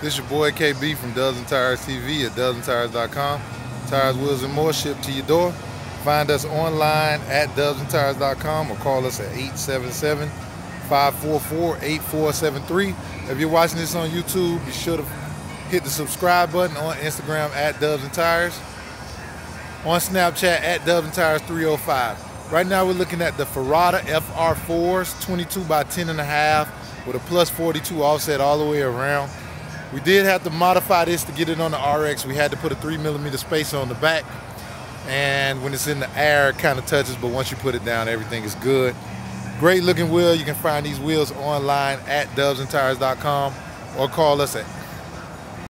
This your boy KB from and Tires TV at dubsandtires.com. Tires, wheels, and more shipped to your door. Find us online at dubsandtires.com or call us at 877-544-8473. If you're watching this on YouTube, be sure to hit the subscribe button on Instagram at and Tires. On Snapchat at Dubs and Tires 305. Right now we're looking at the Ferrada FR4s, 22 by 10 and a half with a plus 42 offset all the way around. We did have to modify this to get it on the RX. We had to put a three millimeter spacer on the back. And when it's in the air, it kind of touches, but once you put it down, everything is good. Great looking wheel. You can find these wheels online at dubsandtires.com or call us at